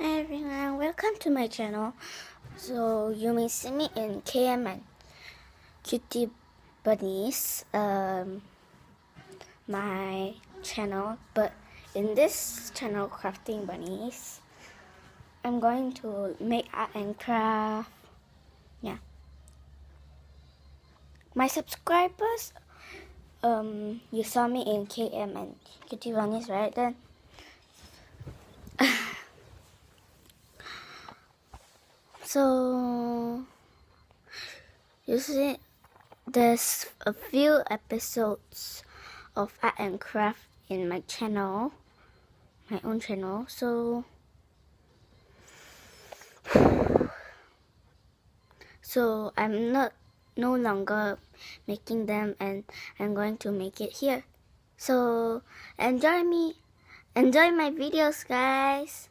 Hi everyone, welcome to my channel. So you may see me in KM and Cutie Bunnies, um, my channel. But in this channel, Crafting Bunnies, I'm going to make art and craft. Yeah. My subscribers, um, you saw me in KM and Cutie Bunnies, right? Then So, you see, there's a few episodes of art and craft in my channel, my own channel. So, so I'm not no longer making them, and I'm going to make it here. So, enjoy me, enjoy my videos, guys.